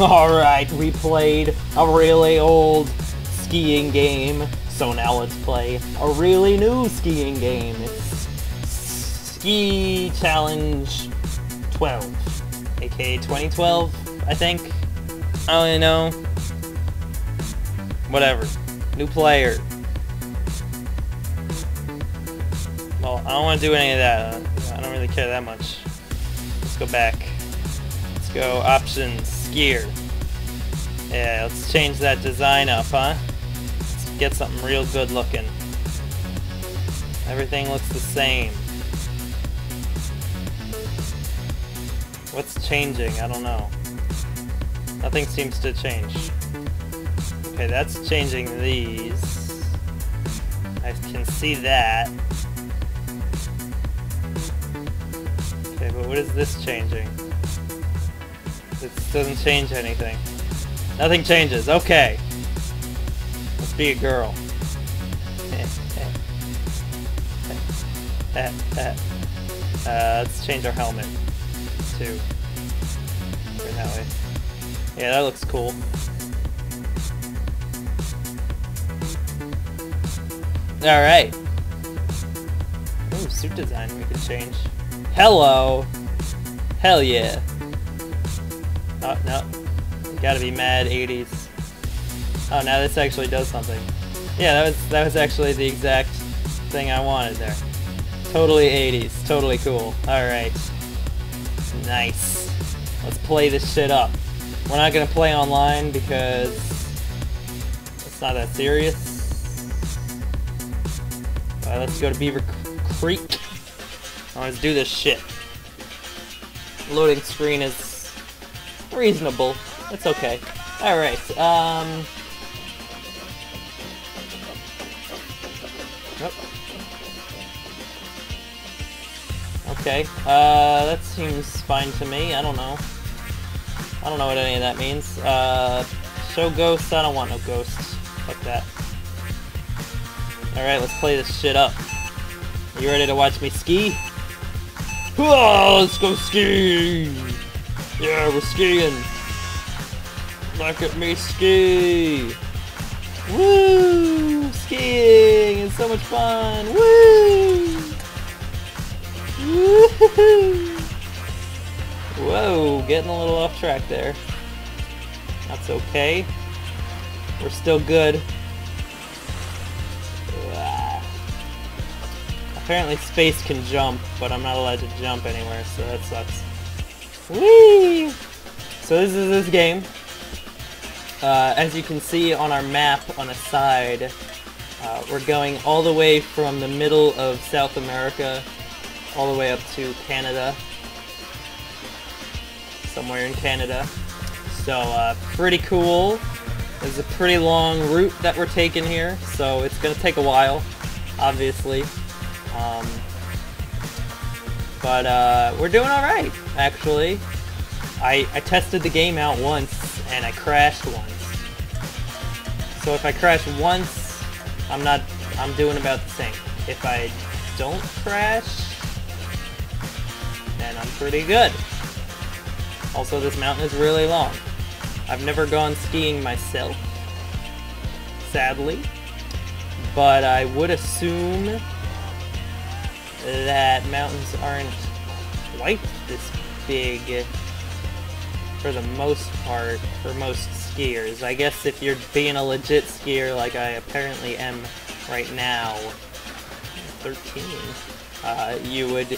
Alright, we played a really old skiing game, so now let's play a really new skiing game. It's Ski Challenge 12, aka 2012, I think. I don't really know. Whatever. New player. Well, I don't want to do any of that. I don't really care that much. Let's go back. Go options, skier. Yeah, let's change that design up, huh? Let's get something real good looking. Everything looks the same. What's changing? I don't know. Nothing seems to change. Okay, that's changing these. I can see that. Okay, but what is this changing? This doesn't change anything. Nothing changes. Okay. Let's be a girl. uh, let's change our helmet too. That way. Yeah, that looks cool. Alright. Ooh, suit design we can change. Hello! Hell yeah. Oh, no. Gotta be mad 80s. Oh, now this actually does something. Yeah, that was that was actually the exact thing I wanted there. Totally 80s. Totally cool. Alright. Nice. Let's play this shit up. We're not gonna play online because it's not that serious. Alright, let's go to Beaver Creek. Let's do this shit. Loading screen is reasonable. That's okay. Alright, um... Okay, uh, that seems fine to me. I don't know. I don't know what any of that means. Uh, show ghosts? I don't want no ghosts. Like that. Alright, let's play this shit up. You ready to watch me ski? Oh, let's go ski! Yeah, we're skiing! Look at me ski! Woo! Skiing is so much fun! Woo! Woo hoo! Whoa, getting a little off track there. That's okay. We're still good. Apparently space can jump, but I'm not allowed to jump anywhere, so that sucks. Whee! So this is this game. Uh, as you can see on our map on the side, uh, we're going all the way from the middle of South America all the way up to Canada. Somewhere in Canada. So, uh, pretty cool. It's a pretty long route that we're taking here, so it's going to take a while, obviously. Um, but uh, we're doing alright, actually. I, I tested the game out once, and I crashed once. So if I crash once, I'm not, I'm doing about the same. If I don't crash, then I'm pretty good. Also, this mountain is really long. I've never gone skiing myself, sadly, but I would assume that mountains aren't quite this big for the most part for most skiers. I guess if you're being a legit skier like I apparently am right now, 13, uh, you would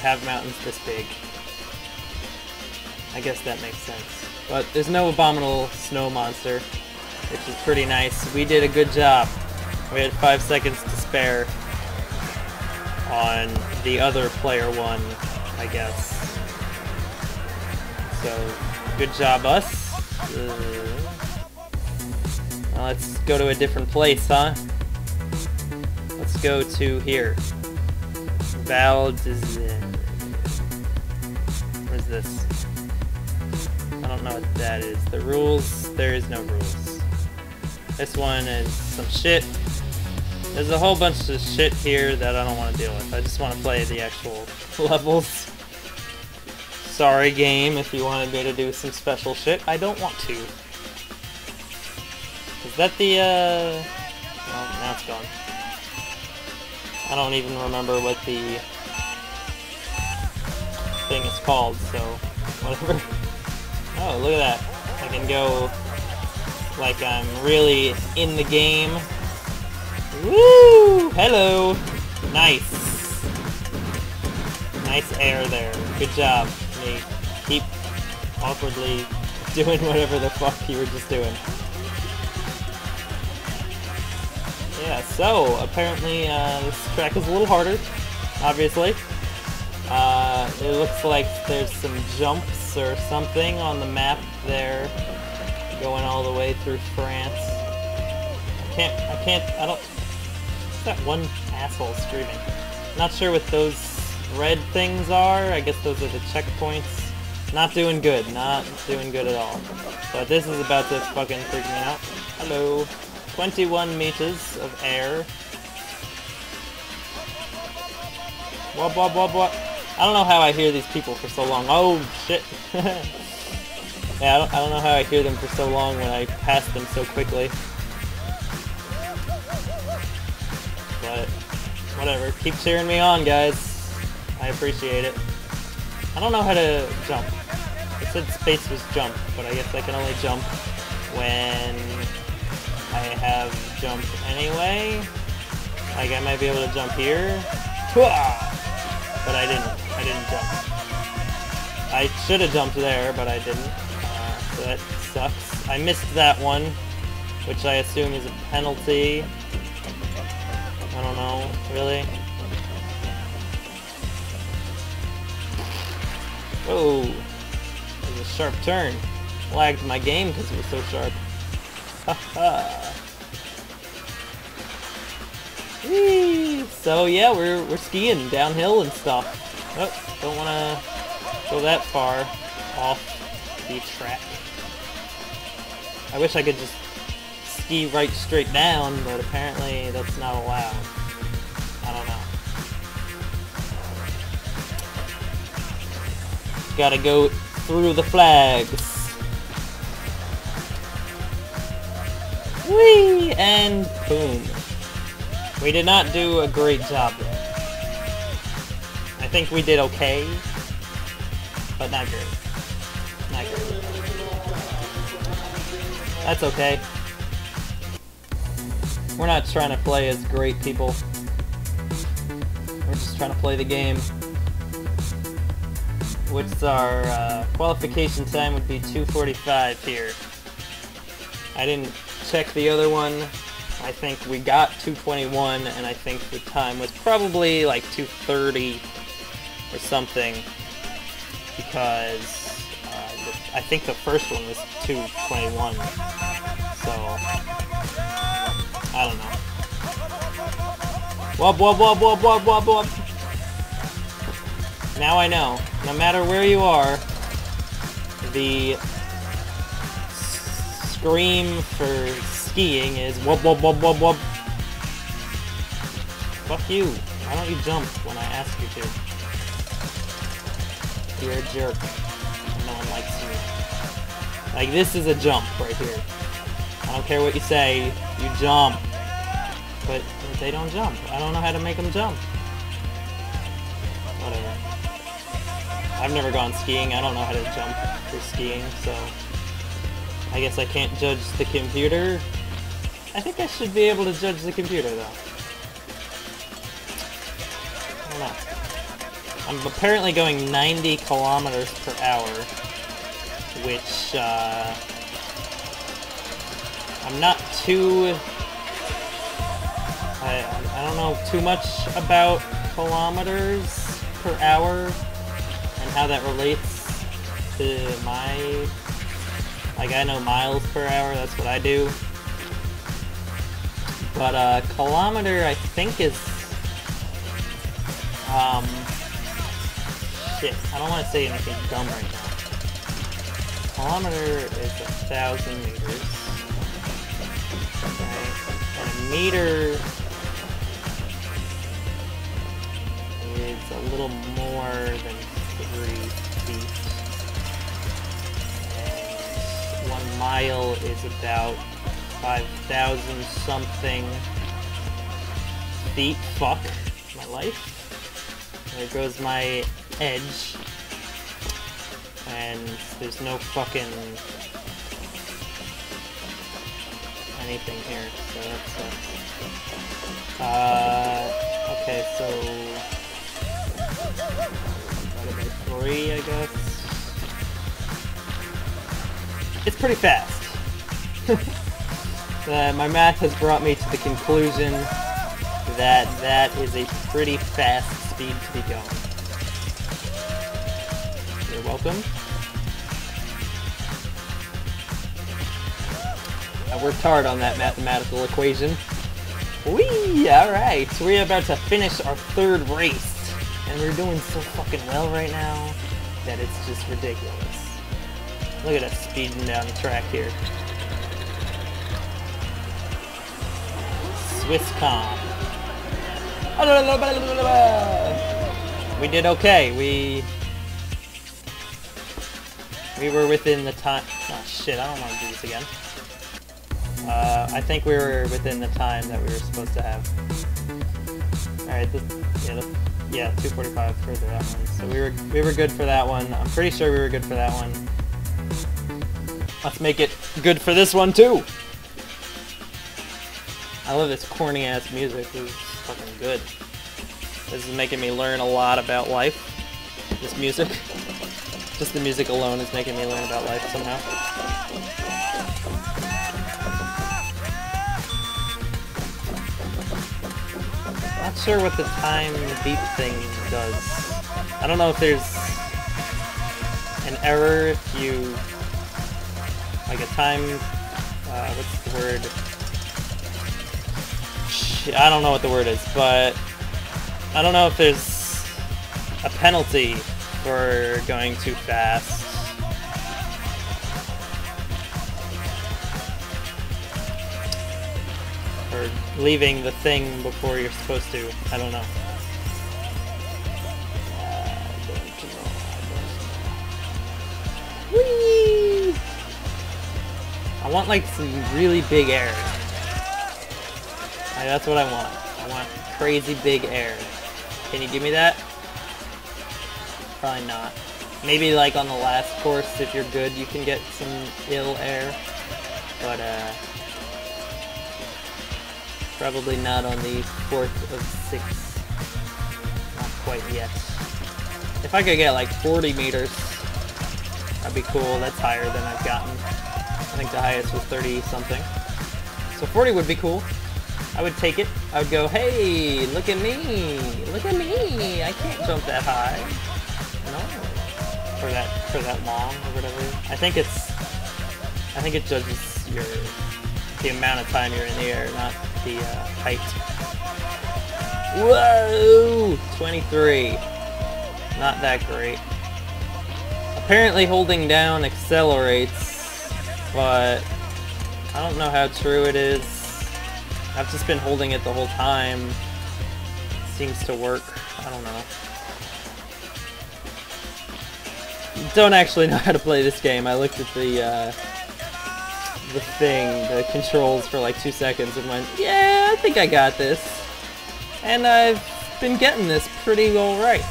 have mountains this big. I guess that makes sense. But there's no abominable snow monster, which is pretty nice. We did a good job. We had five seconds to spare on the other player one, I guess. So, good job us. Uh, let's go to a different place, huh? Let's go to here. Val What is this? I don't know what that is. The rules, there is no rules. This one is some shit. There's a whole bunch of shit here that I don't want to deal with. I just want to play the actual levels. Sorry, game, if you wanted me to do some special shit. I don't want to. Is that the, uh... Oh, now it's gone. I don't even remember what the thing is called, so whatever. Oh, look at that. I can go like I'm really in the game. Woo! Hello! Nice. Nice air there. Good job. Keep awkwardly doing whatever the fuck you were just doing. Yeah, so apparently uh, this track is a little harder, obviously. Uh, it looks like there's some jumps or something on the map there, going all the way through France. I can't, I can't, I don't, that one asshole streaming. Not sure what those red things are, I guess those are the checkpoints. Not doing good, not doing good at all. But this is about to fucking freak me out. Hello. 21 meters of air. Wub, wub, wub, wub. I don't know how I hear these people for so long. Oh, shit. yeah, I don't, I don't know how I hear them for so long when I pass them so quickly. But, whatever. Keep cheering me on, guys. I appreciate it. I don't know how to jump. It said space was jump, but I guess I can only jump when I have jump anyway. Like, I might be able to jump here. But I didn't. I didn't jump. I should have jumped there, but I didn't. Uh, so that sucks. I missed that one, which I assume is a penalty. I don't know, really. Oh, it was a sharp turn. Lagged my game because it was so sharp. Haha. so yeah, we're we're skiing downhill and stuff. Oh, don't want to go that far off the track. I wish I could just ski right straight down, but apparently that's not allowed. I don't know. Gotta go through the flags. Whee! And boom. We did not do a great job there think we did okay, but not great. Not great. That's okay. We're not trying to play as great people. We're just trying to play the game. What's our uh, qualification time would be 245 here. I didn't check the other one. I think we got 221, and I think the time was probably like 230 or something because uh, I think the first one was 221. So, I don't know. Wub, wub, wub, wub, wub, wub, wub. Now I know. No matter where you are, the scream for skiing is wub, wub, wub, wub, wub. Fuck you. Why don't you jump when I ask you to? You're a jerk. No one likes you. Like, this is a jump right here. I don't care what you say, you jump. But they don't jump. I don't know how to make them jump. Whatever. I've never gone skiing. I don't know how to jump for skiing, so... I guess I can't judge the computer. I think I should be able to judge the computer, though. I don't know. I'm apparently going 90 kilometers per hour, which, uh, I'm not too, I, I don't know too much about kilometers per hour and how that relates to my, like I know miles per hour, that's what I do. But, uh, kilometer I think is, um, shit. I don't want to say anything dumb right now. Kilometer is a thousand meters meter is a little more than three feet. One mile is about 5,000 something feet. Fuck my life. There goes my edge. And there's no fucking anything here, so that's uh, uh okay, so three, I guess. It's pretty fast. uh, my math has brought me to the conclusion that that is a pretty fast speed to be going. You're welcome. Uh, I worked hard on that mathematical equation. Whee! Alright, so we're about to finish our third race. And we're doing so fucking well right now that it's just ridiculous. Look at us speeding down the track here. Swisscom. We did okay. We we were within the time. Oh ah, shit! I don't want to do this again. Uh, I think we were within the time that we were supposed to have. All right. yeah, the, yeah, 245 for that one. So we were we were good for that one. I'm pretty sure we were good for that one. Let's make it good for this one too. I love this corny ass music. This is fucking good. This is making me learn a lot about life. This music. Just the music alone is making me learn about life somehow. Sure what the time beep thing does. I don't know if there's an error if you like a time, uh, what's the word? I don't know what the word is, but I don't know if there's a penalty for going too fast. Leaving the thing before you're supposed to. I don't know. I want like some really big air. Like, that's what I want. I want crazy big air. Can you give me that? Probably not. Maybe like on the last course, if you're good, you can get some ill air. But uh, probably not on the fourth of six. Not quite yet. If I could get like 40 meters, that'd be cool. That's higher than I've gotten. I think the highest was 30 something. So 40 would be cool. I would take it. I would go, hey, look at me. Look at me. I can't jump that high. No. For that for that long or whatever. I think it's I think it judges your the amount of time you're in the air, not the uh, height. Whoa! 23. Not that great. Apparently holding down accelerates but I don't know how true it is. I've just been holding it the whole time. It seems to work. I don't know. Don't actually know how to play this game. I looked at the uh, the thing, the controls for like two seconds and went, yeah, I think I got this. And I've been getting this pretty alright.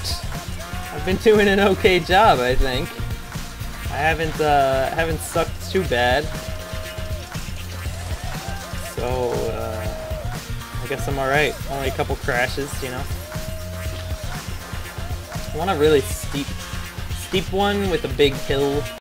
I've been doing an okay job, I think. I haven't uh, haven't sucked too bad. So uh, I guess I'm alright. Only a couple crashes, you know. I want a really steep steep one with a big hill